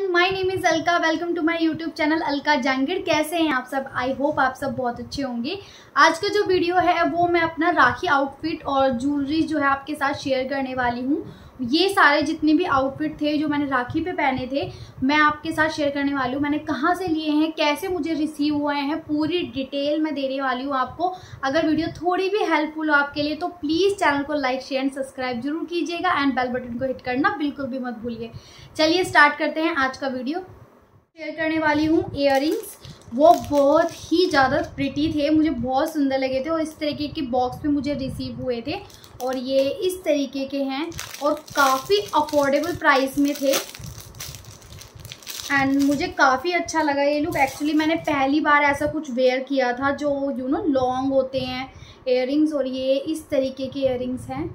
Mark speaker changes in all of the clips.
Speaker 1: Everyone my name is Alka welcome to my YouTube channel Alka Jangid कैसे हैं आप सब? आई होप आप सब बहुत अच्छे होंगे। आज का जो वीडियो है, वो मैं अपना राखी आउटफिट और ज्वेलरी जो है आपके साथ शेयर करने वाली हूँ। ये सारे जितने भी आउटफिट थे जो मैंने राखी पे पहने थे, मैं आपके साथ शेयर करने वाली हूँ। मैंने कहाँ से लिए हैं, कैसे मुझे रिसीव हुए हैं, पूरी डिटेल मैं देने वाली हूँ आपको। अगर वीडियो थोड़ी भी हेल्पफुल हो आपके लिए तो प्लीज़ चैनल को लाइक शेयर एंड सब्सक्राइब ज़रूर कीजिएगा एंड बेल बटन को हिट करना बिल्कुल भी मत भूलिए। चलिए स्टार्ट करते हैं आज का वीडियो शेयर करने वाली हूँ इयर वो बहुत ही ज़्यादा प्रिटी थे, मुझे बहुत सुंदर लगे थे और इस तरीके के बॉक्स में मुझे रिसीव हुए थे और ये इस तरीके के हैं और काफ़ी अफोर्डेबल प्राइस में थे। एंड मुझे काफ़ी अच्छा लगा ये लुक एक्चुअली मैंने पहली बार ऐसा कुछ वेयर किया था जो यू नो लॉन्ग होते हैं इयर और ये इस तरीके के इयर हैं।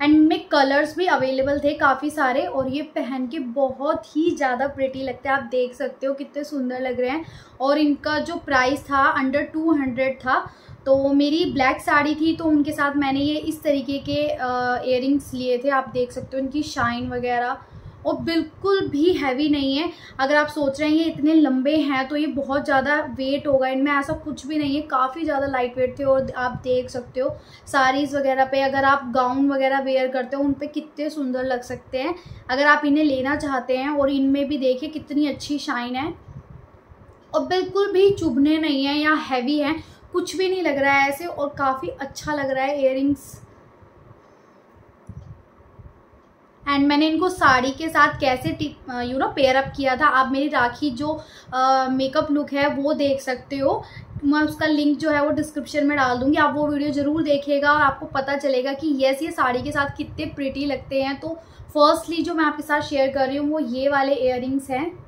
Speaker 1: एंड में कलर्स भी अवेलेबल थे काफ़ी सारे और ये पहन के बहुत ही ज़्यादा प्रिटी लगते हैं। आप देख सकते हो कितने सुंदर लग रहे हैं। और इनका जो प्राइस था अंडर टू हंड्रेड था तो मेरी ब्लैक साड़ी थी तो उनके साथ मैंने ये इस तरीके के इयर लिए थे। आप देख सकते हो इनकी शाइन वगैरह। और बिल्कुल भी हैवी नहीं है। अगर आप सोच रहे हैं ये इतने लंबे हैं तो ये बहुत ज़्यादा वेट होगा इनमें। ऐसा कुछ भी नहीं है। काफ़ी ज़्यादा लाइट वेट थे और आप देख सकते हो साड़ीज़ वगैरह पे अगर आप गाउन वगैरह वेयर करते हो, उन पर कितने सुंदर लग सकते हैं। अगर आप इन्हें लेना चाहते हैं और इनमें भी देखिए कितनी अच्छी शाइन है। और बिल्कुल भी चुभने नहीं है या हैवी है। कुछ भी नहीं लग रहा है ऐसे और काफ़ी अच्छा लग रहा है इयर एंड मैंने इनको साड़ी के साथ कैसे यू नो पेयर अप किया था। आप मेरी राखी जो मेकअप लुक है, वो देख सकते हो। मैं उसका लिंक जो है वो डिस्क्रिप्शन में डाल दूँगी। आप वो वीडियो ज़रूर देखिएगा और आपको पता चलेगा कि यस ये साड़ी के साथ कितने प्रिटी लगते हैं। तो फर्स्टली जो मैं आपके साथ शेयर कर रही हूँ, वो ये वाले इयर हैं।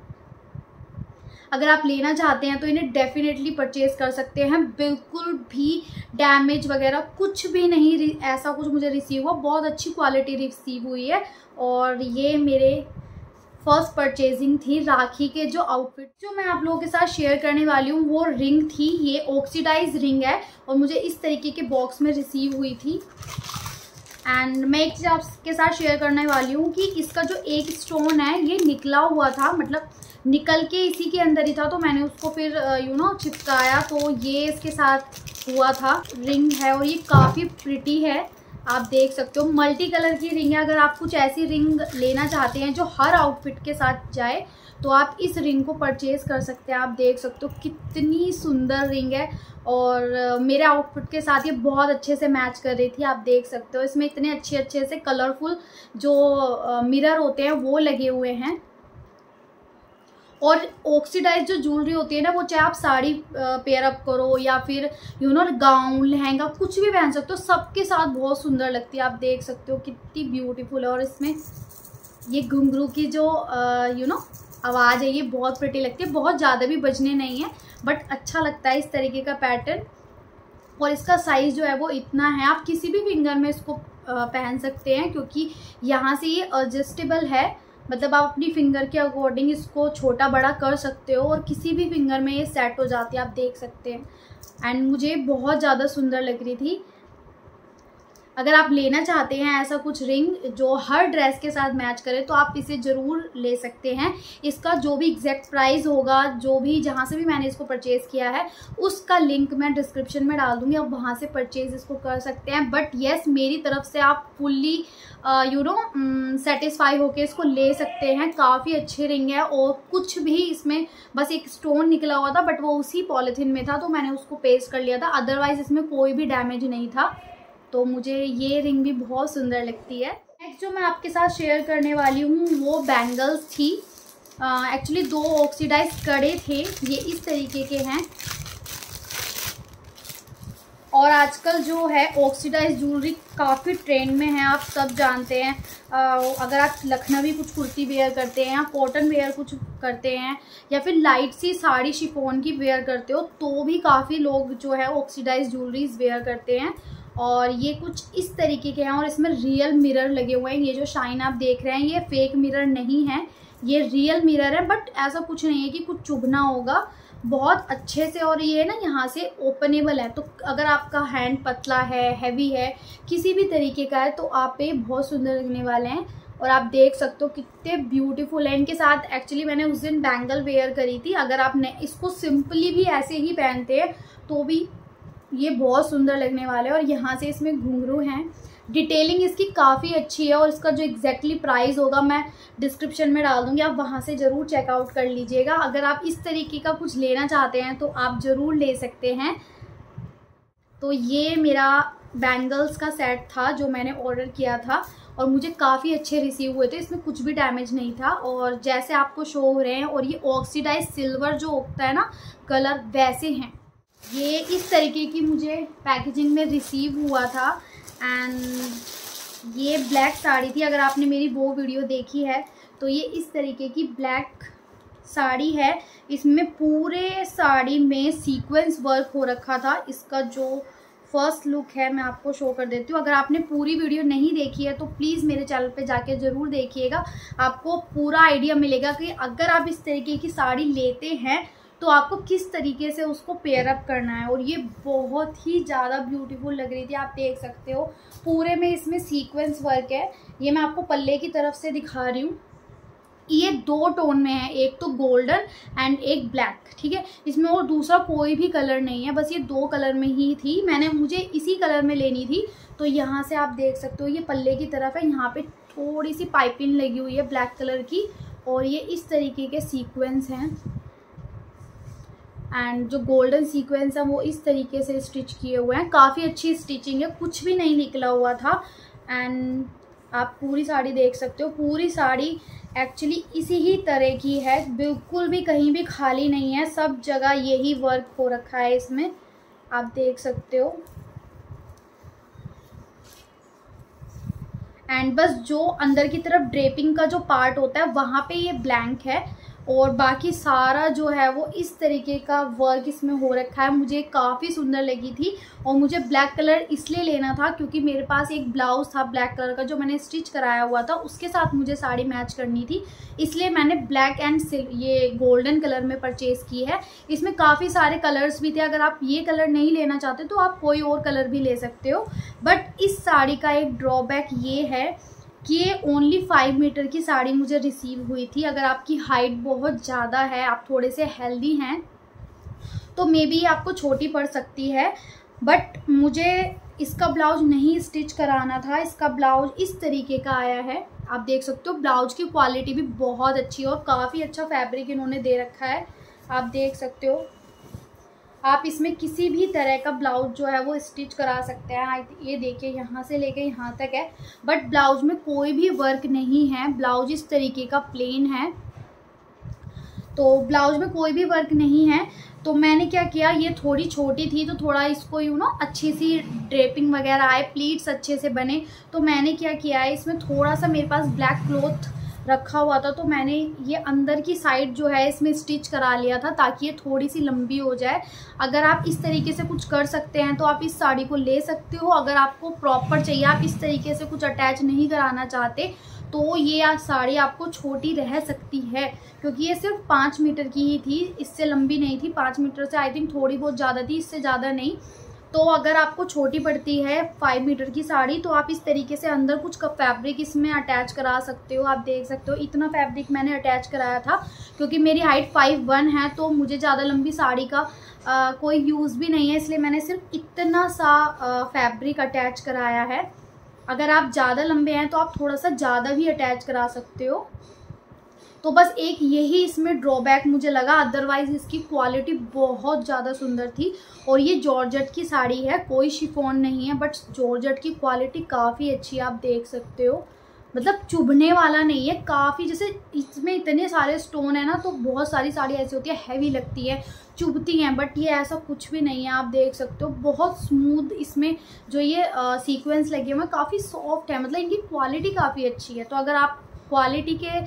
Speaker 1: अगर आप लेना चाहते हैं तो इन्हें डेफिनेटली परचेज कर सकते हैं। बिल्कुल भी डैमेज वगैरह कुछ भी नहीं ऐसा कुछ मुझे रिसीव हुआ। बहुत अच्छी क्वालिटी रिसीव हुई है। और ये मेरे फ़र्स्ट परचेजिंग थी राखी के जो आउटफिट जो मैं आप लोगों के साथ शेयर करने वाली हूँ, वो रिंग थी, ये ऑक्सीडाइज रिंग है और मुझे इस तरीके के बॉक्स में रिसीव हुई थी। एंड मैं एक चीज़ आपके साथ शेयर करने वाली हूँ कि इसका जो एक स्टोन है, ये निकला हुआ था मतलब निकल के इसी के अंदर ही था तो मैंने उसको फिर यू नो चिपकाया तो ये इसके साथ हुआ था। रिंग है और ये काफ़ी प्रिटी है। आप देख सकते हो मल्टी कलर की रिंग है। अगर आप कुछ ऐसी रिंग लेना चाहते हैं जो हर आउटफिट के साथ जाए तो आप इस रिंग को परचेज़ कर सकते हैं। आप देख सकते हो, कितनी सुंदर रिंग है। और मेरे आउटफिट के साथ ये बहुत अच्छे से मैच कर रही थी, आप देख सकते हो। इसमें इतने अच्छे अच्छे से कलरफुल जो मिरर होते हैं, वो लगे हुए हैं। और ऑक्सीडाइज जो ज्वेलरी होती है ना, वो चाहे आप साड़ी पेयर अप करो या फिर यू नो गाउन लहंगा, कुछ भी पहन सकते हो, सबके साथ बहुत सुंदर लगती है। आप देख सकते हो कितनी ब्यूटीफुल है। और इसमें ये घुंघरू की जो यू नो आवाज़ है, ये बहुत प्रिटी लगती है। बहुत ज़्यादा भी बजने नहीं है बट अच्छा लगता है इस तरीके का पैटर्न और इसका साइज़ जो है, वो इतना है। आप किसी भी फिंगर में इसको पहन सकते हैं, क्योंकि यहाँ से ये एडजस्टेबल है। मतलब आप अपनी फिंगर के अकॉर्डिंग इसको छोटा बड़ा कर सकते हो और किसी भी फिंगर में ये सेट हो जाती है, आप देख सकते हैं। एंड मुझे बहुत ज़्यादा सुंदर लग रही थी। अगर आप लेना चाहते हैं ऐसा कुछ रिंग जो हर ड्रेस के साथ मैच करे तो आप इसे ज़रूर ले सकते हैं। इसका जो भी एग्जैक्ट प्राइस होगा, जो भी जहाँ से भी मैंने इसको परचेज़ किया है, उसका लिंक मैं डिस्क्रिप्शन में डाल दूँगी। आप वहाँ से परचेज़ इसको कर सकते हैं। बट येस मेरी तरफ़ से आप फुल्ली यू नो सेटिस्फाई होके इसको ले सकते हैं। काफ़ी अच्छी रिंग है और कुछ भी इसमें बस एक स्टोन निकला हुआ था बट वो उसी पॉलिथीन में था तो मैंने उसको पेस्ट कर लिया था। अदरवाइज़ इसमें कोई भी डैमेज नहीं था। तो मुझे ये रिंग भी बहुत सुंदर लगती है। नेक्स्ट जो मैं आपके साथ शेयर करने वाली हूँ, वो बैंगल्स थी। एक्चुअली दो ऑक्सीडाइज कड़े थे, ये इस तरीके के हैं। और आजकल जो है ऑक्सीडाइज ज्वेलरी काफ़ी ट्रेंड में है, आप सब जानते हैं। अगर आप लखनवी कुछ कुर्ती वेयर करते हैं या कॉटन वेयर कुछ करते हैं, या फिर लाइट सी साड़ी शिफोन की वेयर करते हो तो भी काफ़ी लोग जो है ऑक्सीडाइज ज्वेलरीज वेयर करते हैं। और ये कुछ इस तरीके के हैं और इसमें रियल मिरर लगे हुए हैं। ये जो शाइन आप देख रहे हैं, ये फेक मिरर नहीं है। ये रियल मिरर है बट ऐसा कुछ नहीं है कि कुछ चुभना होगा। बहुत अच्छे से और ये है ना यहाँ से ओपनेबल है। तो अगर आपका हैंड पतला है हैवी है, किसी भी तरीके का है तो आप ये बहुत सुंदर लगने वाले हैं। और आप देख सकते हो कितने ब्यूटीफुल है। इनके साथ एक्चुअली मैंने उस दिन बैंगल वेयर करी थी। अगर आप इसको सिंपली भी ऐसे ही पहनते हैं तो भी ये बहुत सुंदर लगने वाले हैं और यहाँ से इसमें घुंघरू हैं। डिटेलिंग इसकी काफ़ी अच्छी है और इसका जो एग्जैक्टली प्राइस होगा मैं डिस्क्रिप्शन में डाल दूँगी। आप वहाँ से ज़रूर चेकआउट कर लीजिएगा। अगर आप इस तरीके का कुछ लेना चाहते हैं तो आप ज़रूर ले सकते हैं। तो ये मेरा बैंगल्स का सेट था जो मैंने ऑर्डर किया था और मुझे काफ़ी अच्छे रिसीव हुए थे। इसमें कुछ भी डैमेज नहीं था और जैसे आपको शो हो रहे हैं और ये ऑक्सीडाइज सिल्वर जो होता है ना कलर वैसे हैं। ये इस तरीके की मुझे पैकेजिंग में रिसीव हुआ था। एंड ये ब्लैक साड़ी थी। अगर आपने मेरी वो वीडियो देखी है तो ये इस तरीके की ब्लैक साड़ी है। इसमें पूरे साड़ी में सीक्वेंस वर्क हो रखा था। इसका जो फ़र्स्ट लुक है, मैं आपको शो कर देती हूँ। अगर आपने पूरी वीडियो नहीं देखी है तो प्लीज़ मेरे चैनल पे जाके ज़रूर देखिएगा। आपको पूरा आइडिया मिलेगा कि अगर आप इस तरीके की साड़ी लेते हैं तो आपको किस तरीके से उसको पेयर अप करना है? और ये बहुत ही ज़्यादा ब्यूटीफुल लग रही थी, आप देख सकते हो। पूरे में इसमें सीक्वेंस वर्क है। ये मैं आपको पल्ले की तरफ़ से दिखा रही हूँ। ये दो टोन में है, एक तो गोल्डन एंड एक ब्लैक ठीक है? इसमें और दूसरा कोई भी कलर नहीं है, बस ये दो कलर में ही थी। मैंने, मुझे इसी कलर में लेनी थी। तो यहाँ से आप देख सकते हो, ये पल्ले की तरफ़ है। यहाँ पे थोड़ी सी पाइपिंग लगी हुई है ब्लैक कलर की। और ये इस तरीके के सीक्वेंस हैं। एंड जो गोल्डन सीक्वेंस है, वो इस तरीके से स्टिच किए हुए हैं। काफ़ी अच्छी स्टिचिंग है, कुछ भी नहीं निकला हुआ था। एंड आप पूरी साड़ी देख सकते हो, पूरी साड़ी एक्चुअली इसी ही तरह की है। बिल्कुल भी कहीं भी खाली नहीं है, सब जगह यही वर्क हो रखा है इसमें। आप देख सकते हो। एंड बस जो अंदर की तरफ़ ड्रेपिंग का जो पार्ट होता है, वहाँ पे ये ब्लैंक है। और बाकी सारा जो है वो इस तरीके का वर्क इसमें हो रखा है। मुझे काफ़ी सुंदर लगी थी और मुझे ब्लैक कलर इसलिए लेना था क्योंकि मेरे पास एक ब्लाउज़ था ब्लैक कलर का जो मैंने स्टिच कराया हुआ था, उसके साथ मुझे साड़ी मैच करनी थी। इसलिए मैंने ब्लैक एंड ये गोल्डन कलर में परचेज़ की है। इसमें काफ़ी सारे कलर्स भी थे। अगर आप ये कलर नहीं लेना चाहते तो आप कोई और कलर भी ले सकते हो। बट इस साड़ी का एक ड्रॉबैक ये है कि ये ओनली फाइव मीटर की साड़ी मुझे रिसीव हुई थी। अगर आपकी हाइट बहुत ज़्यादा है, आप थोड़े से हेल्दी हैं तो मे बी आपको छोटी पड़ सकती है। बट मुझे इसका ब्लाउज नहीं स्टिच कराना था। इसका ब्लाउज इस तरीके का आया है। आप देख सकते हो ब्लाउज की क्वालिटी भी बहुत अच्छी है और काफ़ी अच्छा फैब्रिक इन्होंने दे रखा है। आप देख सकते हो आप इसमें किसी भी तरह का ब्लाउज जो है वो स्टिच करा सकते हैं। ये देखिए, यहाँ से लेके यहाँ तक है। बट ब्लाउज में कोई भी वर्क नहीं है। ब्लाउज इस तरीके का प्लेन है। तो ब्लाउज में कोई भी वर्क नहीं है। तो मैंने क्या किया, ये थोड़ी छोटी थी तो थोड़ा इसको यू नो अच्छी सी ड्रेपिंग वगैरह आए प्लीट्स अच्छे से बने। तो मैंने क्या किया है इसमें थोड़ा सा मेरे पास ब्लैक क्लोथ रखा हुआ था तो मैंने ये अंदर की साइड जो है इसमें स्टिच करा लिया था ताकि ये थोड़ी सी लंबी हो जाए। अगर आप इस तरीके से कुछ कर सकते हैं तो आप इस साड़ी को ले सकते हो। अगर आपको प्रॉपर चाहिए, आप इस तरीके से कुछ अटैच नहीं कराना चाहते तो ये साड़ी आपको छोटी रह सकती है, क्योंकि ये सिर्फ़ पाँच मीटर की ही थी, इससे लंबी नहीं थी, पाँच मीटर से आई थिंक थोड़ी बहुत ज़्यादा थी, इससे ज़्यादा नहीं। तो अगर आपको छोटी पड़ती है फाइव मीटर की साड़ी तो आप इस तरीके से अंदर कुछ फैब्रिक इसमें अटैच करा सकते हो आप देख सकते हो। इतना फैब्रिक मैंने अटैच कराया था क्योंकि मेरी हाइट फाइव वन है तो मुझे ज़्यादा लंबी साड़ी का आ, कोई यूज़ भी नहीं है इसलिए मैंने सिर्फ़ इतना सा फैब्रिक अटैच कराया है। अगर आप ज़्यादा लंबे हैं तो आप थोड़ा सा ज़्यादा भी अटैच करा सकते हो। तो बस एक यही इसमें ड्रॉबैक मुझे लगा अदरवाइज़ इसकी क्वालिटी बहुत ज़्यादा सुंदर थी। और ये जॉर्जट की साड़ी है, कोई शिफोन नहीं है बट जॉर्जट की क्वालिटी काफ़ी अच्छी है, आप देख सकते हो। मतलब चुभने वाला नहीं है, काफ़ी जैसे इसमें इतने सारे स्टोन है ना तो बहुत सारी साड़ी ऐसी होती है हैवी लगती है, चुभती हैं बट ये ऐसा कुछ भी नहीं है, आप देख सकते हो। बहुत स्मूथ इसमें जो ये सीक्वेंस लगे हुए हैं, काफ़ी सॉफ्ट है मतलब इनकी क्वालिटी काफ़ी अच्छी है। तो अगर आप क्वालिटी के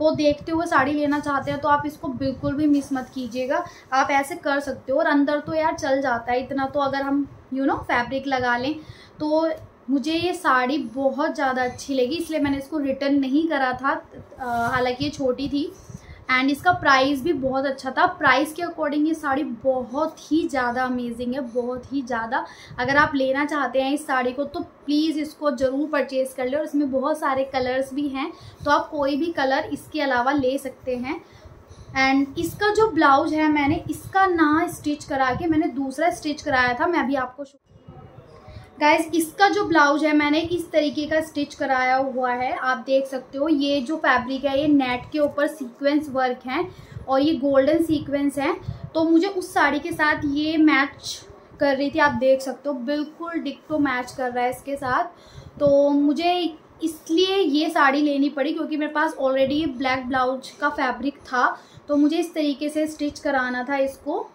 Speaker 1: को देखते हुए साड़ी लेना चाहते हैं तो आप इसको बिल्कुल भी मिस मत कीजिएगा। आप ऐसे कर सकते हो और अंदर तो यार चल जाता है इतना तो अगर हम यू नो फैब्रिक लगा लें तो मुझे ये साड़ी बहुत ज़्यादा अच्छी लगी, इसलिए मैंने इसको रिटर्न नहीं करा था। हालाँकि ये छोटी थी एंड इसका प्राइस भी बहुत अच्छा था। प्राइस के अकॉर्डिंग ये साड़ी बहुत ही ज़्यादा अमेजिंग है, बहुत ही ज़्यादा। अगर आप लेना चाहते हैं इस साड़ी को तो प्लीज़ इसको ज़रूर परचेज़ कर ले और इसमें बहुत सारे कलर्स भी हैं। तो आप कोई भी कलर इसके अलावा ले सकते हैं। एंड इसका जो ब्लाउज है मैंने, इसका ना स्टिच करा के मैंने दूसरा स्टिच कराया था। मैं अभी आपको गाइज़ इसका जो ब्लाउज है, मैंने इस तरीके का स्टिच कराया हुआ है। आप देख सकते हो, ये जो फैब्रिक है, ये नेट के ऊपर सीक्वेंस वर्क है और ये गोल्डन सीक्वेंस है। तो मुझे उस साड़ी के साथ ये मैच कर रही थी, आप देख सकते हो, बिल्कुल डिक्टो मैच कर रहा है इसके साथ। तो मुझे इसलिए ये साड़ी लेनी पड़ी, क्योंकि मेरे पास ऑलरेडी ब्लैक ब्लाउज का फैब्रिक था। तो मुझे इस तरीके से स्टिच कराना था इसको।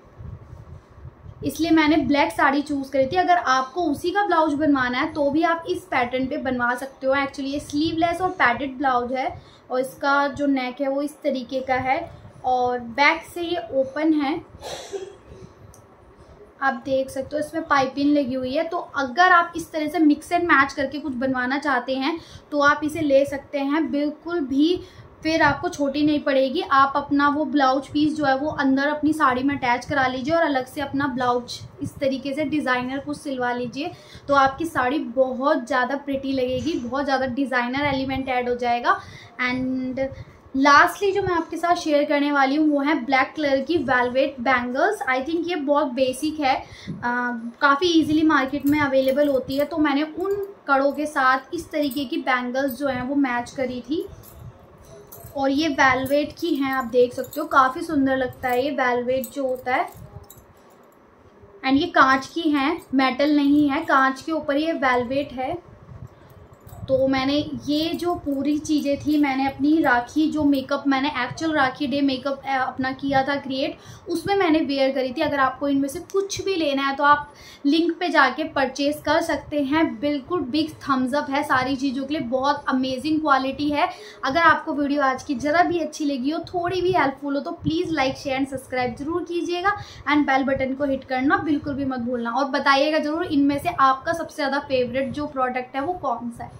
Speaker 1: इसलिए मैंने ब्लैक साड़ी चूज़ करी थी। अगर आपको उसी का ब्लाउज बनवाना है तो भी आप इस पैटर्न पे बनवा सकते हो। एक्चुअली ये स्लीवलेस और पैडेड ब्लाउज है और इसका जो नेक है, वो इस तरीके का है और बैक से ये ओपन है। आप देख सकते हो, इसमें पाइपिंग लगी हुई है। तो अगर आप इस तरह से मिक्स एंड मैच करके कुछ बनवाना चाहते हैं तो आप इसे ले सकते हैं। बिल्कुल भी फिर आपको छोटी नहीं पड़ेगी। आप अपना वो ब्लाउज पीस जो है वो अंदर अपनी साड़ी में अटैच करा लीजिए और अलग से अपना ब्लाउज इस तरीके से डिज़ाइनर कुछ सिलवा लीजिए। तो आपकी साड़ी बहुत ज़्यादा प्रिटी लगेगी, बहुत ज़्यादा डिज़ाइनर एलिमेंट ऐड हो जाएगा। एंड लास्टली जो मैं आपके साथ शेयर करने वाली हूँ, वो है ब्लैक कलर की वेलवेट बैंगल्स आई थिंक ये बहुत बेसिक है। काफ़ी इजीली मार्केट में अवेलेबल होती है। तो मैंने उन कड़ों के साथ इस तरीके की बैंगल्स जो हैं वो मैच करी थी। और ये वेलवेट की हैं, आप देख सकते हो। काफ़ी सुंदर लगता है ये वेलवेट जो होता है। एंड ये कांच की हैं मेटल नहीं है। कांच के ऊपर ये वेलवेट है। तो मैंने ये जो पूरी चीज़ें थी, मैंने अपनी राखी, जो मेकअप मैंने एक्चुअल राखी डे मेकअप अपना किया था क्रिएट उसमें मैंने वेयर करी थी। अगर आपको इनमें से कुछ भी लेना है तो आप लिंक पे जाके परचेज कर सकते हैं। बिल्कुल बिग थम्स अप है सारी चीज़ों के लिए। बहुत अमेजिंग क्वालिटी है। अगर आपको वीडियो आज की ज़रा भी अच्छी लगी हो, थोड़ी भी हेल्पफुल हो तो please like share and subscribe ज़रूर कीजिएगा। एंड बेल बटन को हिट करना बिल्कुल भी मत भूलना। और बताइएगा ज़रूर इनमें से आपका सबसे ज़्यादा फेवरेट जो प्रोडक्ट है, वो कौन सा है?